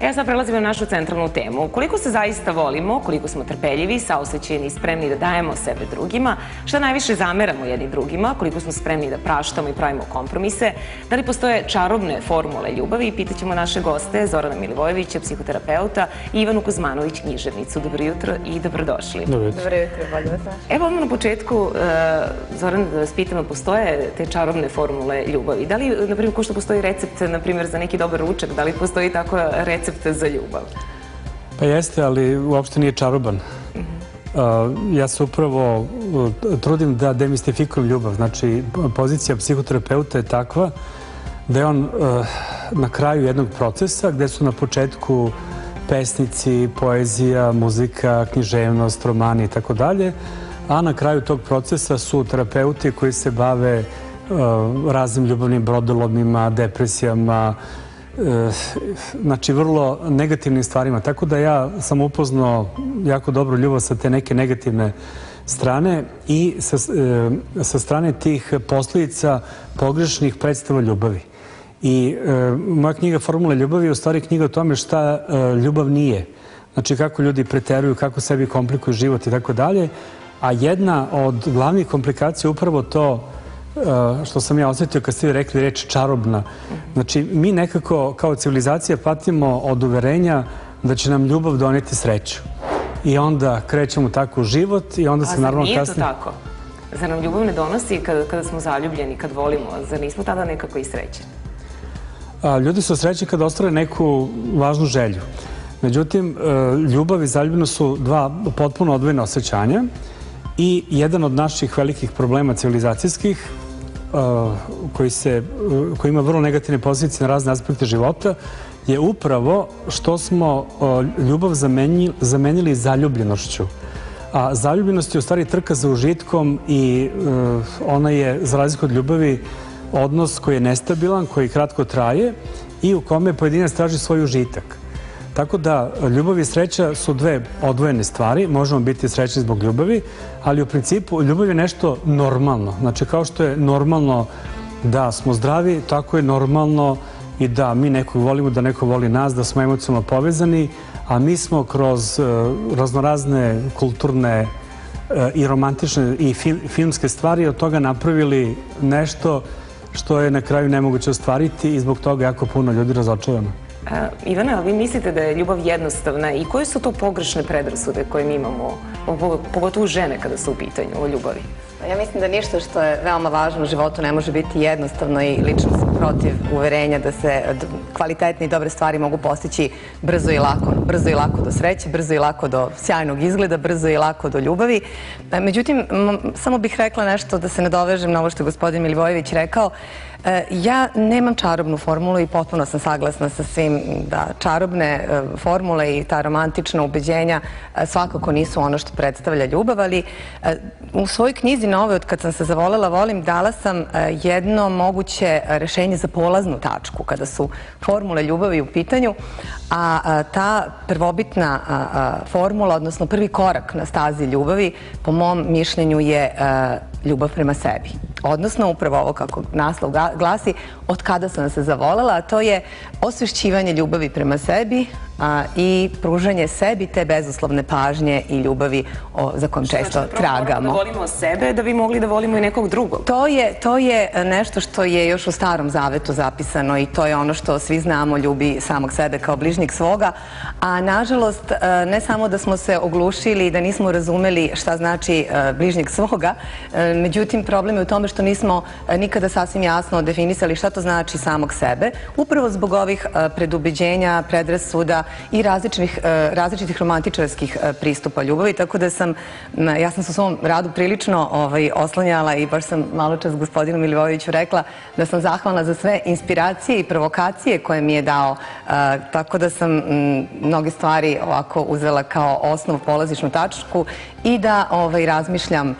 E, sad prelazimo na našu centralnu temu. Koliko se zaista volimo, koliko smo trpeljivi, saosećeni i spremni da dajemo sebe drugima, šta najviše zameramo jedni drugima, koliko smo spremni da praštamo i pravimo kompromise, da li postoje čarobne formule ljubavi, pitaćemo naše goste Zorana Milivojevića, psihoterapeuta i Ivanu Kuzmanović, književnicu. Dobro jutro i dobrodošli. Dobro jutro. Dobro jutro, bolje vas našli. Evo odmah na početku, e, Zoran, da vas pitamo, postoje te čarobne formule ljubavi? Da li, na primjer, ko što postoji recept, na primjer, za neki dobar ručak, da li postoji tako recept za ljubav? Pa jeste, ali uopšte nije čaroban. Uh, ja se upravo uh, trudim da demistifikujem ljubav. Znači, pozicija psihoterapeuta je takva da je on uh, na kraju jednog procesa gde su na početku pesnici, poezija, muzika, književnost, romani i tako dalje, a na kraju tog procesa su terapeuti koji se bave raznim ljubavnim brodolomima, depresijama, znači vrlo negativnim stvarima. Tako da ja sam upoznao jako dobro ljubav sa te neke negativne strane i sa, e, sa strane tih posljedica pogrešnih predstava ljubavi. I e, moja knjiga Formula ljubavi je u stvari knjiga o tome šta ljubav nije. Znači kako ljudi preteruju, kako sebi komplikuju život i tako dalje. A jedna od glavnih komplikacija je upravo to što sam ja osjetio kad ste rekli reč čarobna. Znači, mi nekako kao civilizacija patimo od uverenja da će nam ljubav doneti sreću. I onda krećemo tako u život i onda se naravno kasnije... A zar nije to tako? Zar nam ljubav ne donosi kada, kada smo zaljubljeni, kad volimo? Zar nismo tada nekako i srećeni? Ljudi su srećni kada ostvare neku važnu želju. Međutim, uh, ljubav i zaljubljenost su dva potpuno odvojena osjećanja i jedan od naših velikih problema civilizacijskih koji, se, koji ima vrlo negativne pozicije na razne aspekte života je upravo što smo ljubav zamenili, zamenili zaljubljenošću. A zaljubljenost je u stvari trka za užitkom i ona je, za razliku od ljubavi, odnos koji je nestabilan, koji kratko traje i u kome pojedinac traži svoj užitak. Tako da ljubav i sreća su dve odvojene stvari. Možemo biti srećni zbog ljubavi, ali u principu ljubav je nešto normalno. Znači kao što je normalno da smo zdravi, tako je normalno i da mi nekog volimo, da neko voli nas, da smo emocionalno povezani, a mi smo kroz uh, raznorazne kulturne uh, i romantične i fil filmske stvari od toga napravili nešto što je na kraju nemoguće ostvariti i zbog toga jako puno ljudi razočarano. Ivana, vi mislite da je ljubav jednostavna i koje su to pogrešne predrasude koje mi imamo, pogotovo žene kada su u pitanju o ljubavi? Pa ja mislim da ništa što je veoma važno u životu ne može biti jednostavno i lično sam protiv uverenja da se kvalitetne i dobre stvari mogu postići brzo i lako. Brzo i lako do sreće, brzo i lako do sjajnog izgleda, brzo i lako do ljubavi. E, međutim, samo bih rekla nešto da se nadovežem na ovo što je gospodin Milivojević rekao. E, ja nemam čarobnu formulu i potpuno sam saglasna sa svim da čarobne e, formule i ta romantična ubeđenja svakako nisu ono što predstavlja ljubav, ali u svojoj knjizi Nove od kad sam se zavolela volim dala sam jedno moguće rešenje za polaznu tačku kada su formule ljubavi u pitanju, a ta prvobitna formula, odnosno prvi korak na stazi ljubavi, po mom mišljenju je ljubav prema sebi. Odnosno, upravo ovo kako naslov glasi, od kada sam se zavolela, a to je osvešćivanje ljubavi prema sebi a, i pružanje sebi te bezuslovne pažnje i ljubavi o, za kojom često znači, tragamo. da volimo sebe da bi mogli da volimo i nekog drugog. To je, to je nešto što je još u starom zavetu zapisano i to je ono što svi znamo, ljubi samog sebe kao bližnjeg svoga, a nažalost ne samo da smo se oglušili i da nismo razumeli šta znači bližnjeg svoga, međutim problem je u tome što nismo nikada sasvim jasno definisali šta to znači samog sebe, upravo zbog ovih predubeđenja, predrasuda i različitih, različitih romantičarskih pristupa ljubavi, tako da sam, ja sam se u svom radu prilično ovaj, oslanjala i baš sam malo čas gospodinu Milivojeviću rekla da sam zahvalna za sve inspiracije i provokacije koje mi je dao, tako da sam mnoge stvari ovako uzela kao osnov, polazičnu tačku i da ovaj, razmišljam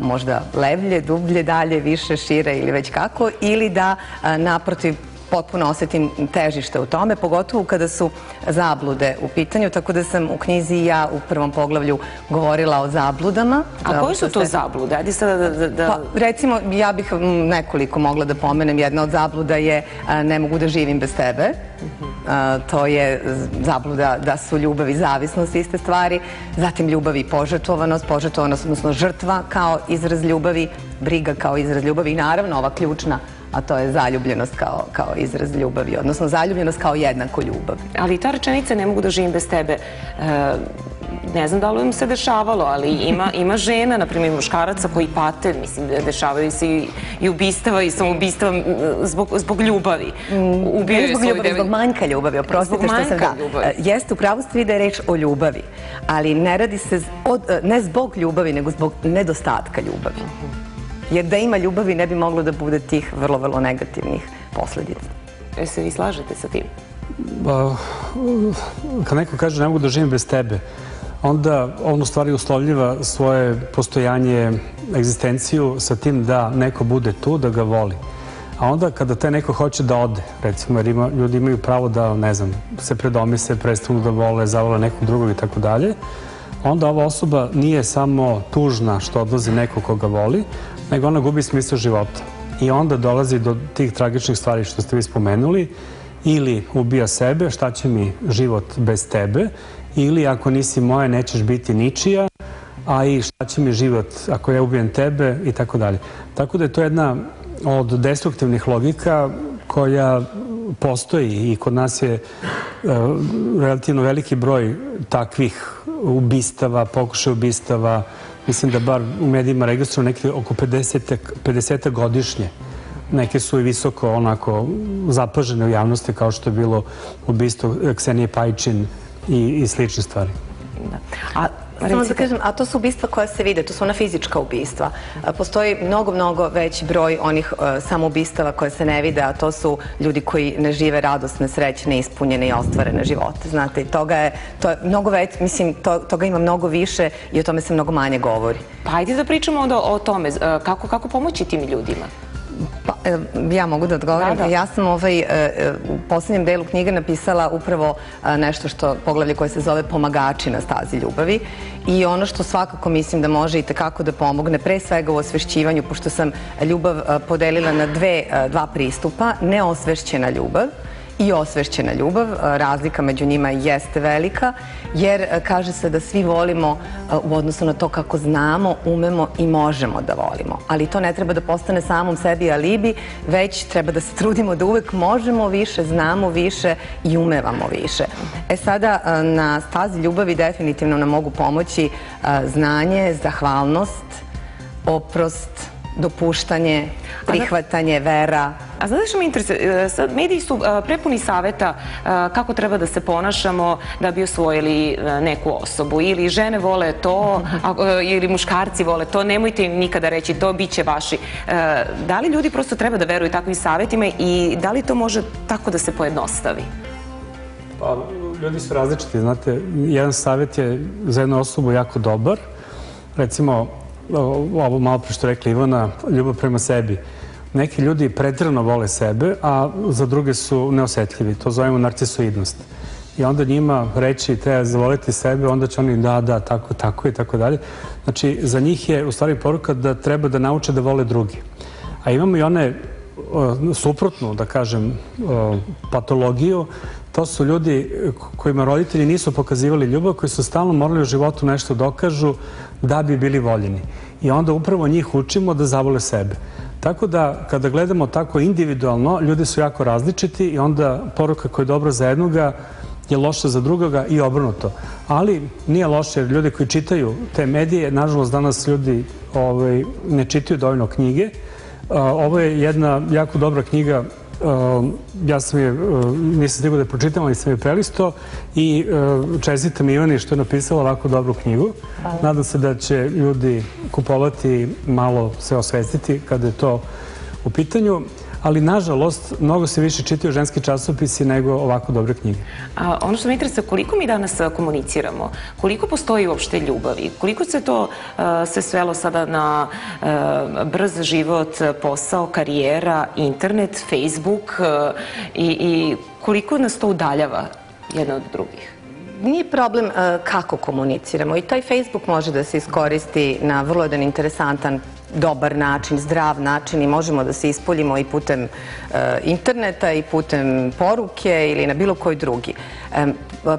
možda levlje, dublje, dalje, više, šire ili već kako, ili da naprotiv potpuno osetim težište u tome, pogotovo kada su zablude u pitanju, tako da sam u knjizi i ja u prvom poglavlju govorila o zabludama. A koje su to zablude? Ajde sada da... da, da... Pa, recimo, ja bih nekoliko mogla da pomenem. Jedna od zabluda je ne mogu da živim bez tebe. To je zabluda da su ljubav i zavisnost iste stvari. Zatim ljubav i požrtvovanost, požrtvovanost, odnosno žrtva kao izraz ljubavi, briga kao izraz ljubavi i naravno ova ključna a to je zaljubljenost kao, kao izraz ljubavi, odnosno zaljubljenost kao jednako ljubav. Ali ta rečenica ne mogu da živim bez tebe, e, ne znam da li im se dešavalo, ali ima, ima žena, na primjer muškaraca koji pate, mislim, dešavaju se i, i ubistava i samoubistava zbog, zbog ljubavi. Ubijaju ne zbog ljubavi, zbog manjka ljubavi, oprostite zbog što sam da. Ljubavi. Jeste, upravo ste vi da je reč o ljubavi, ali ne radi se od, ne zbog ljubavi, nego zbog nedostatka ljubavi. Jer da ima ljubavi ne bi moglo da bude tih vrlo, vrlo negativnih posledica. E se vi slažete sa tim? Ba, kad neko kaže ne mogu da živim bez tebe, onda on u stvari uslovljiva svoje postojanje, egzistenciju sa tim da neko bude tu, da ga voli. A onda kada taj neko hoće da ode, recimo, jer ima, ljudi imaju pravo da, ne znam, se predomise, prestanu da vole, zavole nekog drugog i tako dalje, onda ova osoba nije samo tužna što odlazi neko koga voli, nego ona gubi smisla života. I onda dolazi do tih tragičnih stvari što ste vi spomenuli, ili ubija sebe, šta će mi život bez tebe, ili ako nisi moja, nećeš biti ničija, a i šta će mi život ako ja ubijem tebe i tako dalje. Tako da je to jedna od destruktivnih logika koja postoji i kod nas je uh, relativno veliki broj takvih ubistava, pokušaja ubistava, mislim da bar u medijima registruju neke oko 50, 50 godišnje. Neke su i visoko onako zapažene u javnosti kao što je bilo ubistvo Ksenije Pajčin i, i slične stvari. Da. A Samo da kažem, a to su ubistva koja se vide, to su ona fizička ubistva. Postoji mnogo, mnogo veći broj onih uh, samoubistava koje se ne vide, a to su ljudi koji ne žive radosne, srećne, ispunjene i ostvarene živote. Znate, toga je, to je mnogo već, mislim, to, toga ima mnogo više i o tome se mnogo manje govori. Pa ajde da pričamo onda o tome, kako, kako pomoći tim ljudima? Pa, ja mogu da odgovorim. Da, da. Ja sam ovaj, u poslednjem delu knjige napisala upravo nešto što, poglavlje koje se zove Pomagači na stazi ljubavi i ono što svakako mislim da može i tekako da pomogne, pre svega u osvešćivanju, pošto sam ljubav podelila na dve, dva pristupa, neosvešćena ljubav, i osvešćena ljubav. Razlika među njima jeste velika, jer kaže se da svi volimo u odnosu na to kako znamo, umemo i možemo da volimo. Ali to ne treba da postane samom sebi alibi, već treba da se trudimo da uvek možemo više, znamo više i umevamo više. E sada, na stazi ljubavi definitivno nam mogu pomoći znanje, zahvalnost, oprost, dopuštanje, prihvatanje, vera. A znate što mi interesuje? Sad, mediji su prepuni saveta kako treba da se ponašamo da bi osvojili neku osobu. Ili žene vole to, ili muškarci vole to. Nemojte im nikada reći to, bit će vaši. Da li ljudi prosto treba da veruju takvim savetima i da li to može tako da se pojednostavi? Pa, ljudi su različiti. Znate, jedan savet je za jednu osobu jako dobar. Recimo, ovo malo pre što rekla Ivana, ljubav prema sebi. Neki ljudi pretrano vole sebe, a za druge su neosetljivi. To zovemo narcisoidnost. I onda njima reći treba zavoliti sebe, onda će oni da, da, tako, tako i tako dalje. Znači, za njih je u stvari poruka da treba da nauče da vole drugi. A imamo i one suprotnu, da kažem, patologiju, to su ljudi kojima roditelji nisu pokazivali ljubav, koji su stalno morali u životu nešto dokažu da bi bili voljeni. I onda upravo njih učimo da zavole sebe. Tako da, kada gledamo tako individualno, ljudi su jako različiti i onda poruka koja je dobra za jednoga je loša za drugoga i obrnuto. Ali nije loše jer ljudi koji čitaju te medije, nažalost danas ljudi ovaj, ne čitaju dovoljno knjige, Ovo je jedna jako dobra knjiga ja sam je, nisam stigao da je pročitam, ali sam je prelisto i čestitam Ivani što je napisala ovako dobru knjigu. Nadam se da će ljudi kupovati, malo se osvestiti kada je to u pitanju. Ali nažalost mnogo se više čitaju ženski časopisi nego ovako dobre knjige. A, ono što me interesuje, koliko mi danas komuniciramo? Koliko postoji uopšte ljubavi? Koliko se to a, se svelo sada na a, brz život, posao, karijera, internet, Facebook i, i koliko nas to udaljava jedno od drugih? Nije problem uh, kako komuniciramo i taj Facebook može da se iskoristi na vrlo jedan interesantan dobar način, zdrav način i možemo da se ispoljimo i putem uh, interneta i putem poruke ili na bilo koji drugi. Um,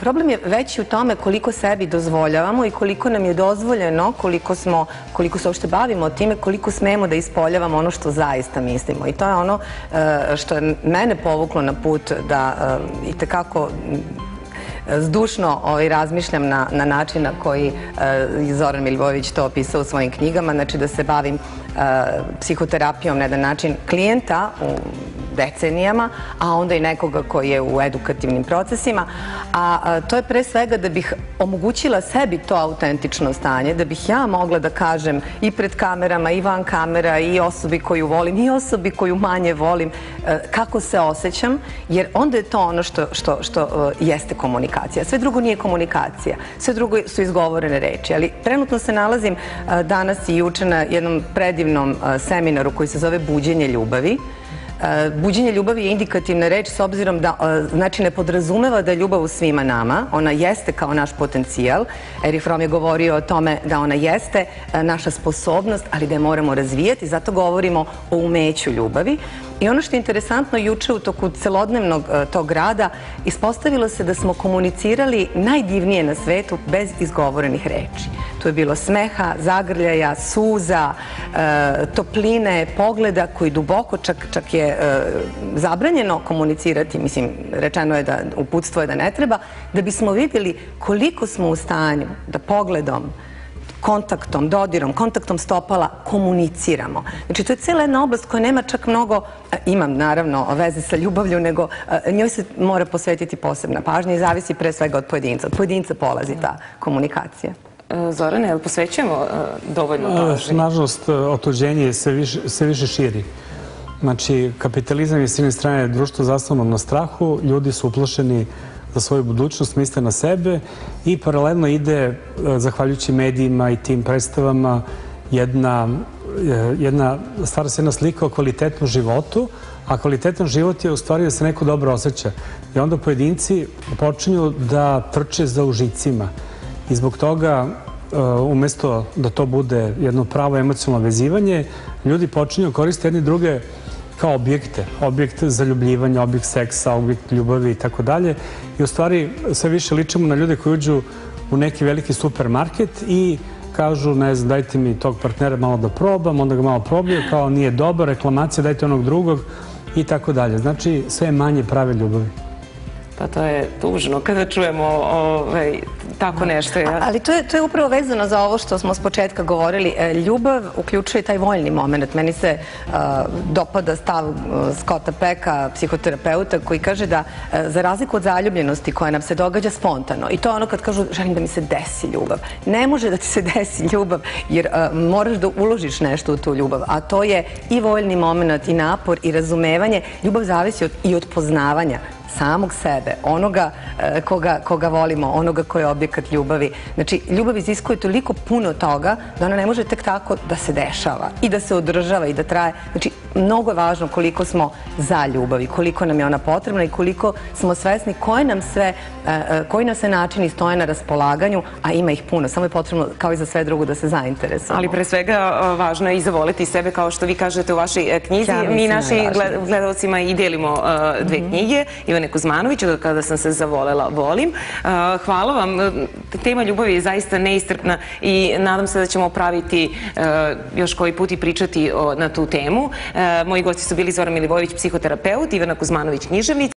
problem je veći u tome koliko sebi dozvoljavamo i koliko nam je dozvoljeno, koliko, smo, koliko se uopšte bavimo time, koliko smemo da ispoljavamo ono što zaista mislimo. I to je ono uh, što je mene povuklo na put da i tekako zdušno ovaj, razmišljam na, na način na koji uh, Zoran Milivojević to opisao u svojim knjigama, znači da se bavim psihoterapijom na jedan način klijenta u decenijama, a onda i nekoga koji je u edukativnim procesima. A, to je pre svega da bih omogućila sebi to autentično stanje, da bih ja mogla da kažem i pred kamerama, i van kamera, i osobi koju volim, i osobi koju manje volim, e, kako se osjećam, jer onda je to ono što, što, što e, jeste komunikacija. Sve drugo nije komunikacija, sve drugo su izgovorene reči, ali trenutno se nalazim e, danas i juče na jednom predivnom seminaru koji se zove Buđenje ljubavi, E, buđenje ljubavi je indikativna reč s obzirom da e, znači ne podrazumeva da je ljubav u svima nama. Ona jeste kao naš potencijal. Erich Fromm je govorio o tome da ona jeste e, naša sposobnost, ali da je moramo razvijati. Zato govorimo o umeću ljubavi. I ono što je interesantno, juče u toku celodnevnog tog rada ispostavilo se da smo komunicirali najdivnije na svetu bez izgovorenih reči. Tu je bilo smeha, zagrljaja, suza, e, topline, pogleda koji duboko, čak, čak je e, zabranjeno komunicirati, mislim, rečeno je da uputstvo je da ne treba, da bismo vidjeli koliko smo u stanju da pogledom, kontaktom, dodirom, kontaktom stopala komuniciramo. Znači, to je cijela jedna oblast koja nema čak mnogo, e, imam naravno veze sa ljubavlju, nego njoj se mora posvetiti posebna pažnja i zavisi pre svega od pojedinca. Od pojedinca polazi ta komunikacija. E, Zorane, jel posvećujemo e, dovoljno e, pažnje? Nažalost, otuđenje se više, se više širi. Znači, kapitalizam je s jedne strane društvo zasnovano na strahu, ljudi su uplašeni za svoju budućnost, misle na sebe i paralelno ide, zahvaljujući medijima i tim predstavama, jedna, jedna, stvara se jedna slika o kvalitetnom životu, a kvalitetan život je u stvari da se neko dobro osjeća. I onda pojedinci počinju da trče za užicima. I zbog toga, umesto da to bude jedno pravo emocionalno vezivanje, ljudi počinju koristiti jedni druge kao objekte, objekt zaljubljivanja, objekt seksa, objekt ljubavi i tako dalje. I u stvari sve više ličimo na ljude koji uđu u neki veliki supermarket i kažu, ne znam, dajte mi tog partnera malo da probam, onda ga malo probiju, kao nije dobar, reklamacija, dajte onog drugog i tako dalje. Znači, sve je manje prave ljubavi. Pa to je tužno kada čujemo ovaj, tako nešto. Ja. Ali to je, to je upravo vezano za ovo što smo s početka govorili. E, ljubav uključuje taj voljni moment. Meni se uh, dopada stav uh, Scotta Peka, psihoterapeuta, koji kaže da uh, za razliku od zaljubljenosti koja nam se događa spontano, i to je ono kad kažu želim da mi se desi ljubav. Ne može da ti se desi ljubav jer moraš da uložiš nešto u tu ljubav, a to je i voljni moment, i napor, i razumevanje. Ljubav zavisi od, i od poznavanja samog sebe, onoga e, koga, koga volimo, onoga koji je objekat ljubavi. Znači, ljubav iziskuje toliko puno toga da ona ne može tek tako da se dešava i da se održava i da traje. Znači, mnogo je važno koliko smo za ljubav i koliko nam je ona potrebna i koliko smo svesni koje nam sve, e, e, koji nam se načini stoje na raspolaganju, a ima ih puno. Samo je potrebno, kao i za sve drugo, da se zainteresujemo. Ali pre svega važno je i zavoliti sebe, kao što vi kažete u vašoj knjizi. Ja, Mi naši gledalcima i delimo dve mm -hmm. knjige. Ivane Kuzmanović, kada sam se zavolela, volim. Hvala vam. Tema ljubavi je zaista neistrpna i nadam se da ćemo praviti još koji put i pričati na tu temu. Moji gosti su bili Zoran Milivojević, psihoterapeut, Ivana Kuzmanović, književnica,